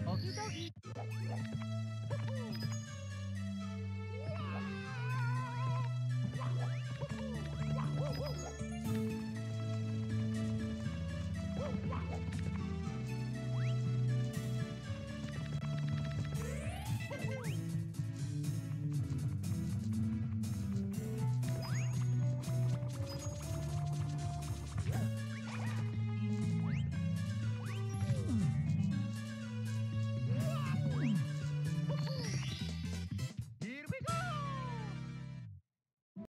Okay.